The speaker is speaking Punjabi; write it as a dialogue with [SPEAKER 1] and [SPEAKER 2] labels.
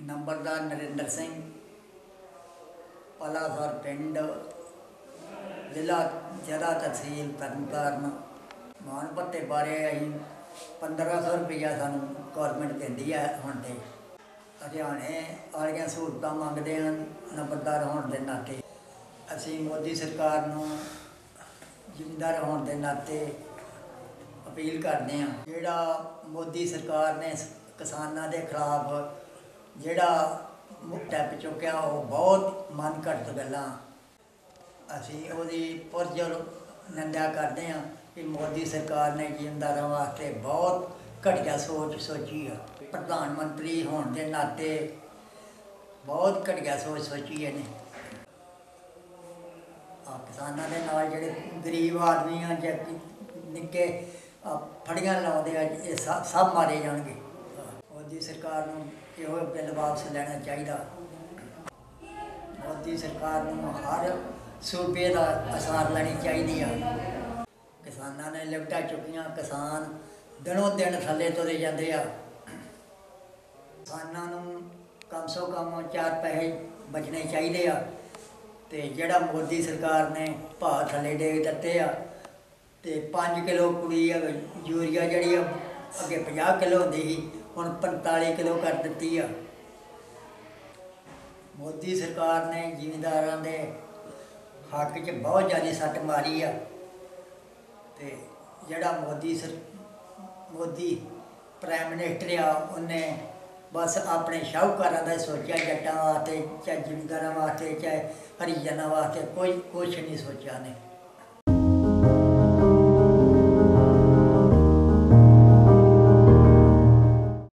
[SPEAKER 1] ਨੰਬਰਦਾਰ ਨਰਿੰਦਰ ਸਿੰਘ, ਪਲਾਸਰ ਪਿੰਡ, ਜ਼ਿਲ੍ਹਾ ਜ਼ਿਲ੍ਹਾ ਤਹਿਸੀਲ ਤਰਨਤਾਰਨ। ਮਾਨ ਭੱਤੇ ਬਾਰੇ ਅਸੀਂ 1500 ਰੁਪਈਆ ਸਾਨੂੰ ਗਵਰਨਮੈਂਟ ਦਿੰਦੀ ਹੈ ਹੁਣ ਤੇ। ਹਰਿਆਣੇ ਵਾਲੀਆਂ ਸਹੂਲਤਾਂ ਮੰਗਦੇ ਹਨ ਨੰਬਰਦਾਰ ਹੋਣ ਦੇ ਨਾਤੇ। ਅਸੀਂ ਮੋਦੀ ਸਰਕਾਰ ਨੂੰ ਜ਼ਿਮੀਂਦਾਰ ਹੋਣ ਦੇ ਨਾਤੇ ਅਪੀਲ ਕਰਦੇ ਹਾਂ। ਜਿਹੜਾ ਮੋਦੀ ਸਰਕਾਰ ਨੇ ਕਿਸਾਨਾਂ ਦੇ ਖਿਲਾਫ ਜਿਹੜਾ ਸਟੈਪ ਚੁੱਕਿਆ ਉਹ ਬਹੁਤ ਮਨ ਘੜਤ ਗੱਲਾਂ। ਅਸੀਂ ਉਹਦੀ ਪੁਰਜੋਰ ਨਿੰਦਾ ਕਰਦੇ ਹਾਂ ਕਿ ਮੋਦੀ ਸਰਕਾਰ ਨੇ ਜ਼ਿਮੀਂਦਾਰਾਂ ਵਾਸਤੇ ਬਹੁਤ ਘਟੀਆ ਸੋਚ ਸੋਚੀ ਆ। ਪ੍ਰਧਾਨ ਮੰਤਰੀ ਹੋਣ ਦੇ ਨਾਤੇ ਬਹੁਤ ਘਟੀਆ ਸੋਚ ਸੋਚੀ ਇਹਨੇ। ਆ ਕਿਸਾਨਾਂ ਦੇ ਨਾਲ ਜਿਹੜੇ ਗਰੀਬ ਆਦਮੀ ਆ ਜਾਂ ਨਿੱਕੇ ਫੜੀਆਂ ਲਾਉਂਦੇ ਆ, ਇਹ ਸਭ ਸਭ ਮਾਰੇ ਜਾਣਗੇ। ਮੋਦੀ ਸਰਕਾਰ ਨੂੰ ਇਹੋ ਬਿੱਲ ਵਾਪਸ ਲੈਣਾ ਚਾਹੀਦਾ। ਮੋਦੀ ਸਰਕਾਰ ਨੂੰ ਹਰ ਸੂਬੇ ਦਾ ਅਸਾਰ ਲੈਣੀ ਚਾਹੀਦੀ ਆ। ਕਿਸਾਨਾਂ ਨੇ ਲਿਫਟਾਂ ਚੁੱਕੀਆਂ, ਕਿਸਾਨ ਦਿਨੋਂ ਦਿਨ ਥੱਲੇ ਤੁਰੇ ਜਾਂਦੇ ਆ। ਕਿਸਾਨਾਂ ਨੂੰ ਕਮ ਸੋ ਕਮ ਚਾਰ ਪੈਸੇ ਬਚਣੇ ਚਾਹੀਦੇ ਆ ਤੇ ਜਿਹੜਾ ਮੋਦੀ ਸਰਕਾਰ ਨੇ ਭਾਅ ਥੱਲੇ ਦੇ ਦਿੱਤੇ ਆ ਤੇ 5 ਕਿਲੋ ਕੁੜੀ ਯੂਰੀਆ ਜਿਹੜੀ ਆ, ਅੱਗੇ 50 ਕਿਲੋ ਹੁੰਦੀ ਸੀ ਹੁਣ 45 ਕਿਲੋ ਕਰ ਦਿੱਤੀ ਆ। ਮੋਦੀ ਸਰਕਾਰ ਨੇ ਜ਼ਿਮੀਂਦਾਰਾਂ ਦੇ ਹੱਕ 'ਚ ਬਹੁਤ ਜ਼ਿਆਦਾ ਸੱਟ ਮਾਰੀ ਆ। ਤੇ ਜਿਹੜਾ Modi sir, Modi prime minister ਆ, ਉਹਨੇ ਬਸ ਆਪਣੇ ਸ਼ਾਹੂਕਾਰਾਂ ਦਾ ਸੋਚਿਆ, ਜੱਟਾਂ ਵਾਸਤੇ, ਚਾਹੇ ਜ਼ਿਮੀਂਦਾਰਾਂ ਵਾਸਤੇ, ਚਾਹੇ ਹਰੀਜਨਾਂ ਵਾਸਤੇ, ਕੋਈ, ਕੁਛ ਨਹੀਂ ਸੋਚਿਆ ਨੇ